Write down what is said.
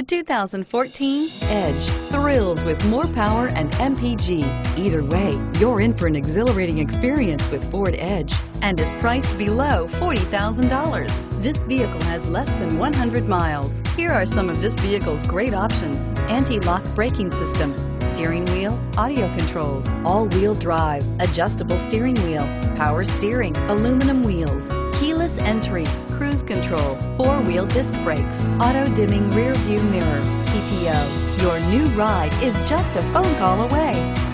The 2014 Edge thrills with more power and MPG. Either way, you're in for an exhilarating experience with Ford Edge and is priced below $40,000. This vehicle has less than 100 miles. Here are some of this vehicle's great options. Anti-lock braking system, steering wheel, audio controls, all-wheel drive, adjustable steering wheel, power steering, aluminum wheels, keyless entry, cruise control, four-wheel disc brakes, auto-dimming rear view mirror, PPO. Your new ride is just a phone call away.